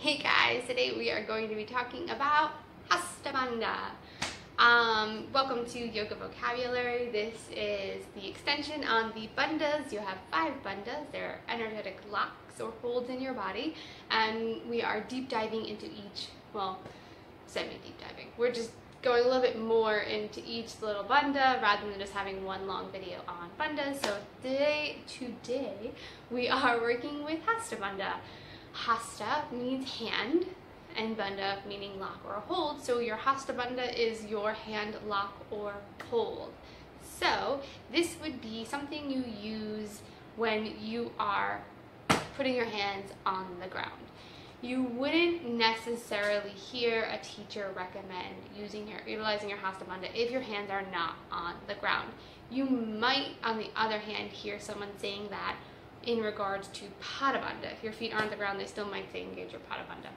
Hey guys, today we are going to be talking about Hasta Bandha. Um, welcome to Yoga Vocabulary. This is the extension on the bandhas. You have five bandhas. They're energetic locks or holds in your body. And we are deep diving into each, well, semi-deep diving. We're just going a little bit more into each little bandha rather than just having one long video on bandhas. So today, today we are working with Hasta Bandha. Hasta means hand and bandha meaning lock or hold. So your hasta bandha is your hand lock or hold. So this would be something you use when you are putting your hands on the ground. You wouldn't necessarily hear a teacher recommend using your utilizing your hasta bandha if your hands are not on the ground. You might, on the other hand, hear someone saying that in regards to Pada Bandha. If your feet are on the ground, they still might say engage your Pada Bandha.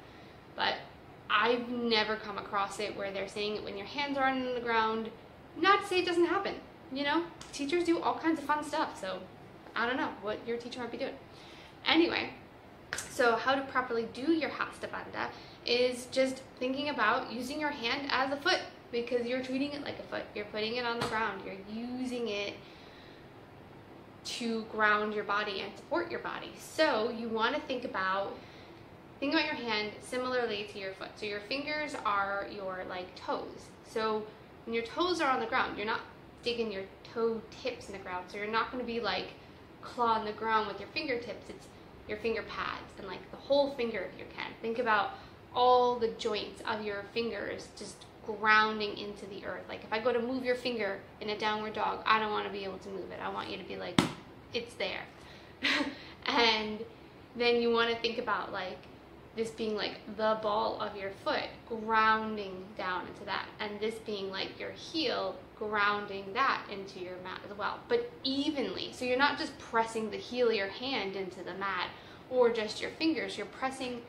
But I've never come across it where they're saying it when your hands are on the ground. Not to say it doesn't happen. You know, teachers do all kinds of fun stuff, so I don't know what your teacher might be doing. Anyway, so how to properly do your Hasta Bandha is just thinking about using your hand as a foot because you're treating it like a foot. You're putting it on the ground. You're using it to ground your body and support your body. So you want to think about think about your hand similarly to your foot. So your fingers are your like toes. So when your toes are on the ground, you're not digging your toe tips in the ground. So you're not going to be like clawing the ground with your fingertips. It's your finger pads and like the whole finger if you can. Think about all the joints of your fingers just grounding into the earth. Like if I go to move your finger in a downward dog, I don't want to be able to move it. I want you to be like, it's there. and then you want to think about like this being like the ball of your foot grounding down into that and this being like your heel grounding that into your mat as well but evenly so you're not just pressing the heel of your hand into the mat or just your fingers you're pressing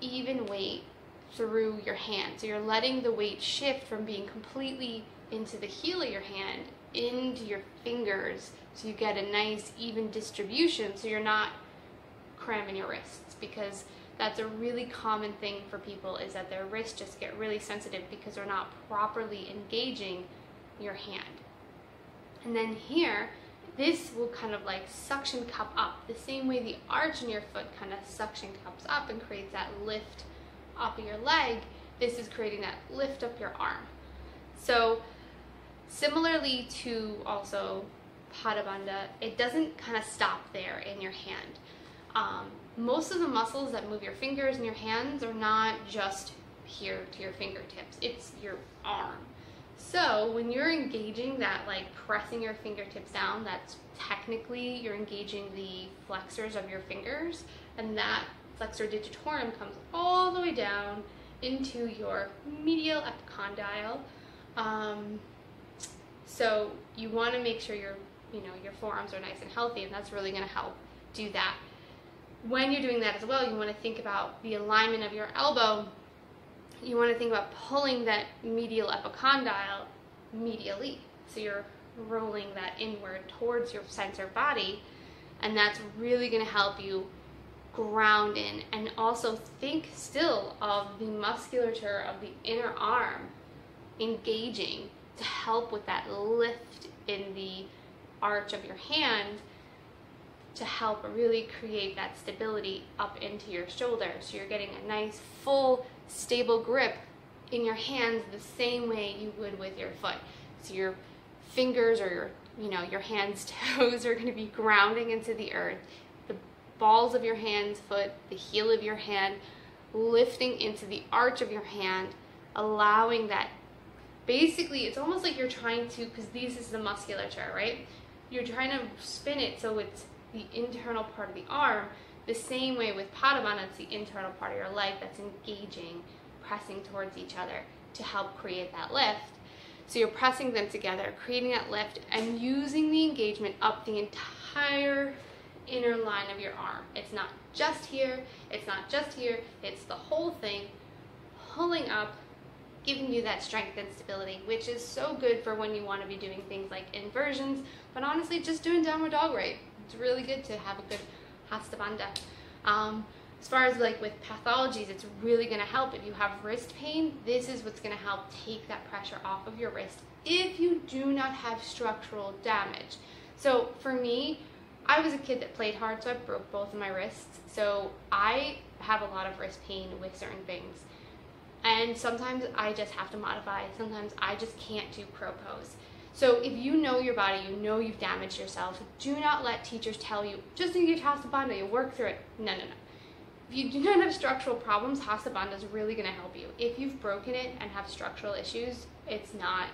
even weight through your hand. So you're letting the weight shift from being completely into the heel of your hand into your fingers so you get a nice even distribution so you're not cramming your wrists because that's a really common thing for people is that their wrists just get really sensitive because they're not properly engaging your hand. And then here, this will kind of like suction cup up the same way the arch in your foot kind of suction cups up and creates that lift off of your leg, this is creating that lift up your arm. So similarly to also Pada Bandha, it doesn't kind of stop there in your hand. Um, most of the muscles that move your fingers and your hands are not just here to your fingertips, it's your arm. So when you're engaging that, like pressing your fingertips down, that's technically you're engaging the flexors of your fingers, and that flexor digitorum comes all the way down into your medial epicondyle. Um, so you want to make sure your, you know, your forearms are nice and healthy, and that's really going to help do that. When you're doing that as well, you want to think about the alignment of your elbow. You want to think about pulling that medial epicondyle medially. So you're rolling that inward towards your sensor body, and that's really going to help you ground in and also think still of the musculature of the inner arm engaging to help with that lift in the arch of your hand to help really create that stability up into your shoulder. So you're getting a nice full stable grip in your hands the same way you would with your foot. So your fingers or your you know your hands toes are going to be grounding into the earth balls of your hands, foot, the heel of your hand, lifting into the arch of your hand, allowing that. Basically, it's almost like you're trying to, because this is the musculature, right? You're trying to spin it so it's the internal part of the arm, the same way with Pada Bandha, it's the internal part of your leg that's engaging, pressing towards each other to help create that lift. So you're pressing them together, creating that lift, and using the engagement up the entire inner line of your arm. It's not just here, it's not just here, it's the whole thing pulling up, giving you that strength and stability, which is so good for when you want to be doing things like inversions, but honestly, just doing downward dog right. It's really good to have a good hasta bandha. Um, as far as like with pathologies, it's really going to help. If you have wrist pain, this is what's going to help take that pressure off of your wrist if you do not have structural damage. So for me, I was a kid that played hard, so I broke both of my wrists. So I have a lot of wrist pain with certain things. And sometimes I just have to modify. Sometimes I just can't do crow pose. So if you know your body, you know you've damaged yourself, do not let teachers tell you, just do your Hasta Bandha, you work through it. No, no, no. If you do not have structural problems, Hasta Bandha is really going to help you. If you've broken it and have structural issues, it's not,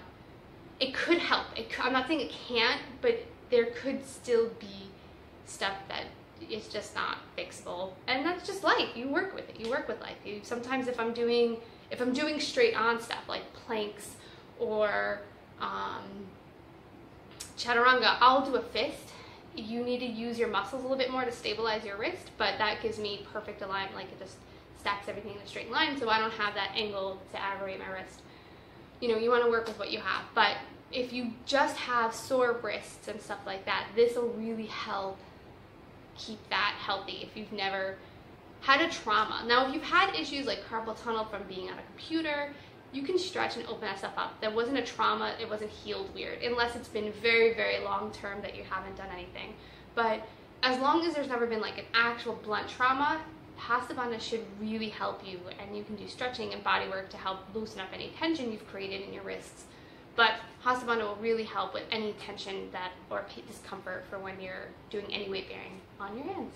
it could help. It, I'm not saying it can't, but there could still be stuff that is just not fixable. And that's just life. You work with it. You work with life. You, sometimes if I'm doing, if I'm doing straight on stuff like planks or um, chaturanga, I'll do a fist you need to use your muscles a little bit more to stabilize your wrist, but that gives me perfect alignment, like it just stacks everything in a straight line so I don't have that angle to aggravate my wrist. You know, you want to work with what you have, but if you just have sore wrists and stuff like that, this will really help keep that healthy if you've never had a trauma. Now, if you've had issues like carpal tunnel from being on a computer, you can stretch and open that stuff up. That wasn't a trauma, it wasn't healed weird, unless it's been very, very long term that you haven't done anything. But as long as there's never been like an actual blunt trauma, Hasta Bandha should really help you and you can do stretching and body work to help loosen up any tension you've created in your wrists. But Hasta Bandha will really help with any tension that or discomfort for when you're doing any weight bearing on your hands.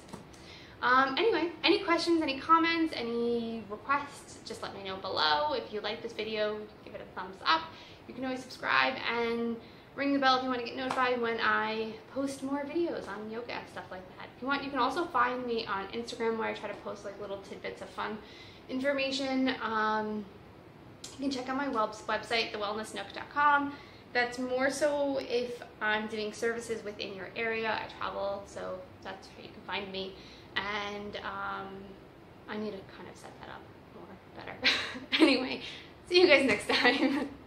Um, anyway, any questions, any comments, any requests, just let me know below. If you like this video, give it a thumbs up. You can always subscribe and ring the bell if you want to get notified when I post more videos on yoga, and stuff like that. If you want, you can also find me on Instagram where I try to post like little tidbits of fun information. Um, you can check out my website, thewellnessnook.com. That's more so if I'm doing services within your area. I travel, so that's where you can find me and um, I need to kind of set that up more better. anyway, see you guys next time.